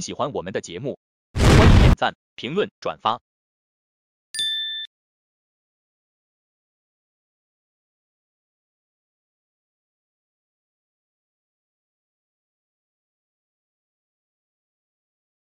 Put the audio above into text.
喜欢我们的节目欢迎点赞评论转发。